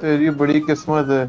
Teorie barica-se-me.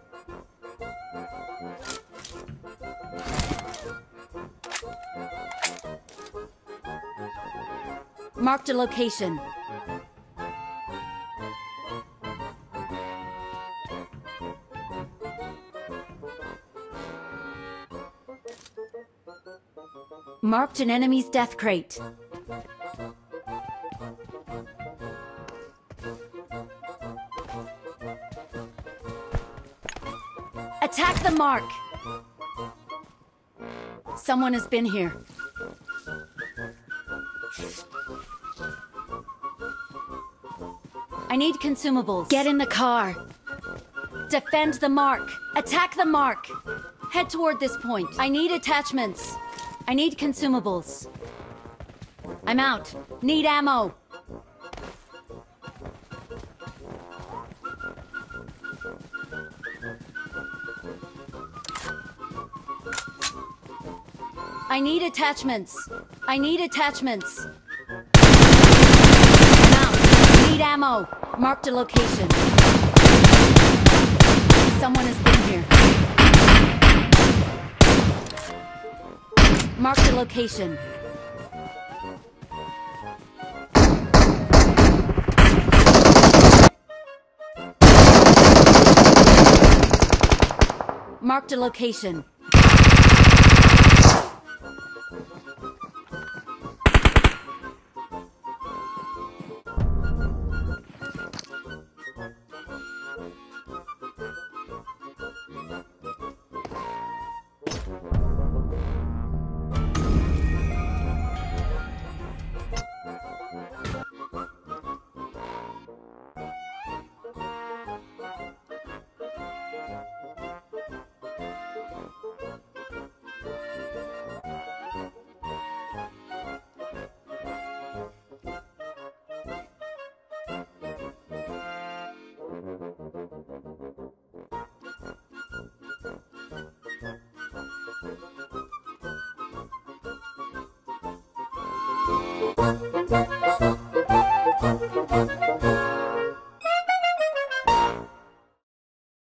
Marked a location. Marked an enemy's death crate. Attack the mark! Someone has been here. I need consumables. Get in the car. Defend the mark. Attack the mark. Head toward this point. I need attachments. I need consumables. I'm out. Need ammo. I need attachments. I need attachments. I'm out. Need ammo. Marked a location. Someone has been here. Marked a location. Marked a location.